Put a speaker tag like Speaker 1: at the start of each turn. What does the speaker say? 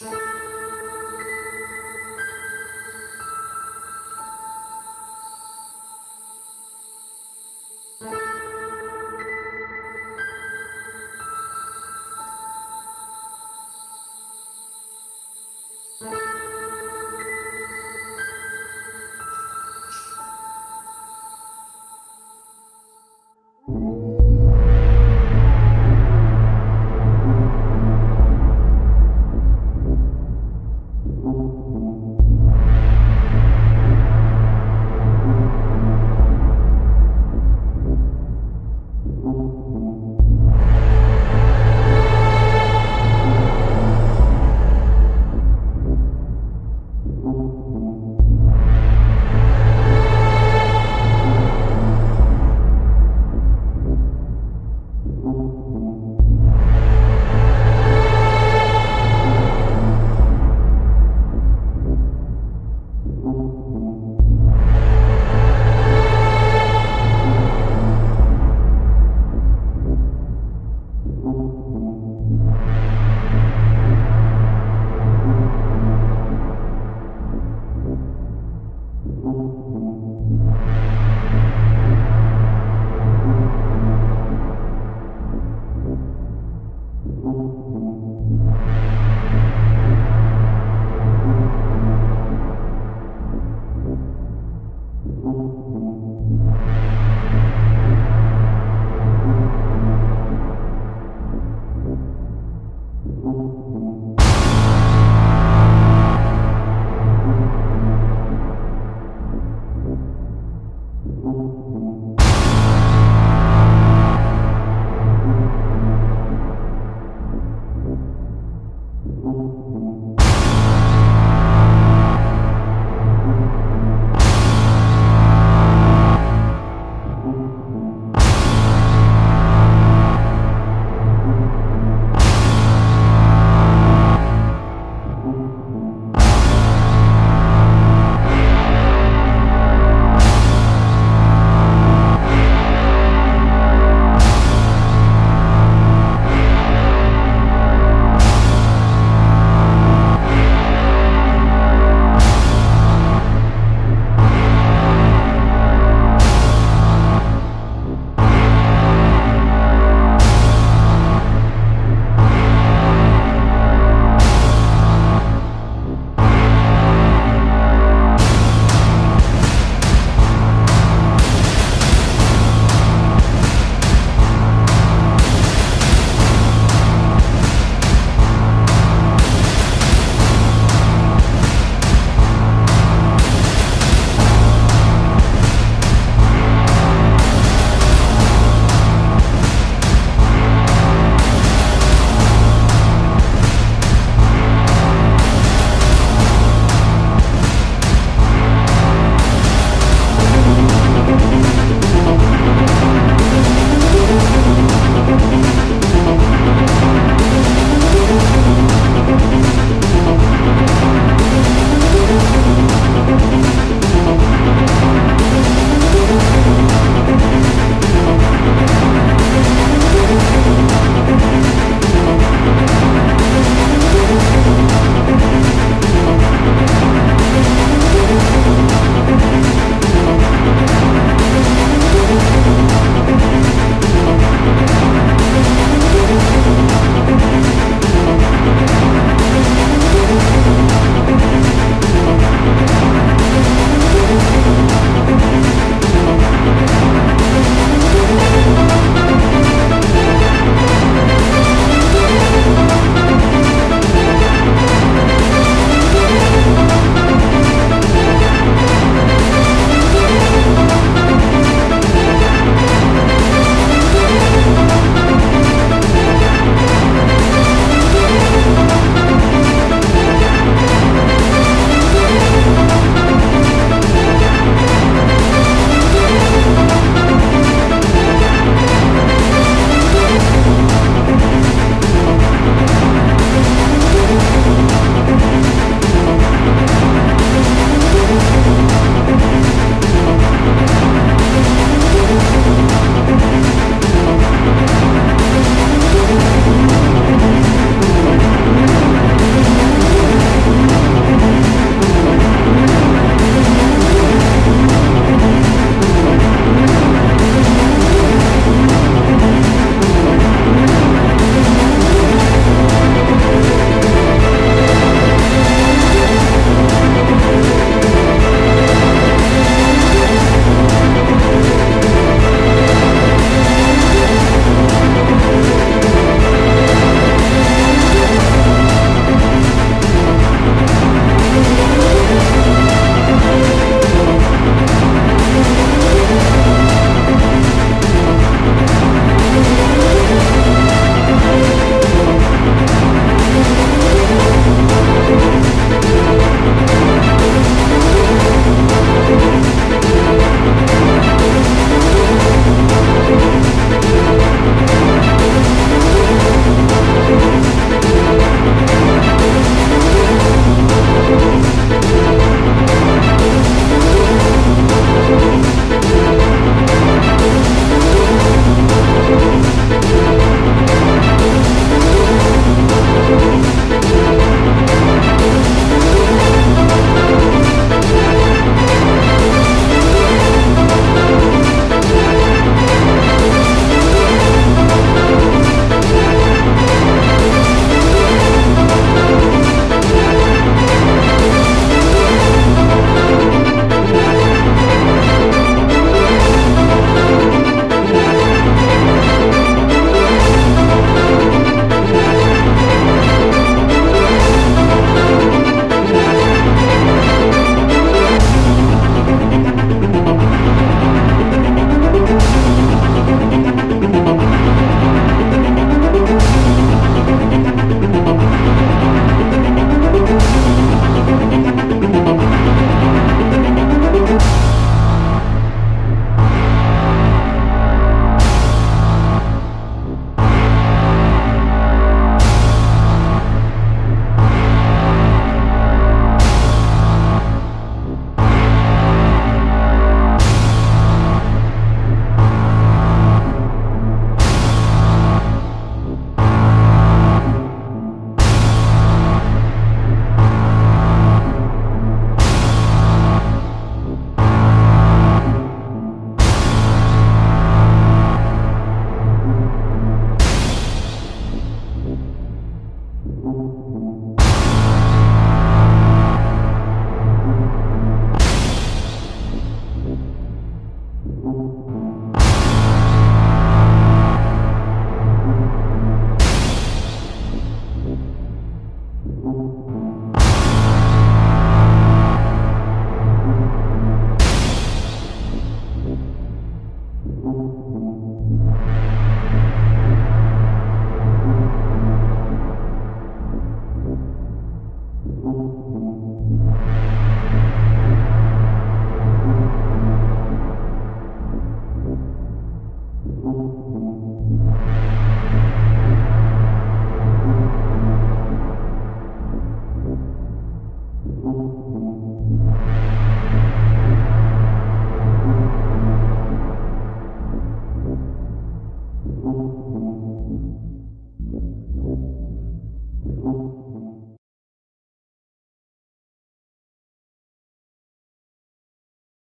Speaker 1: you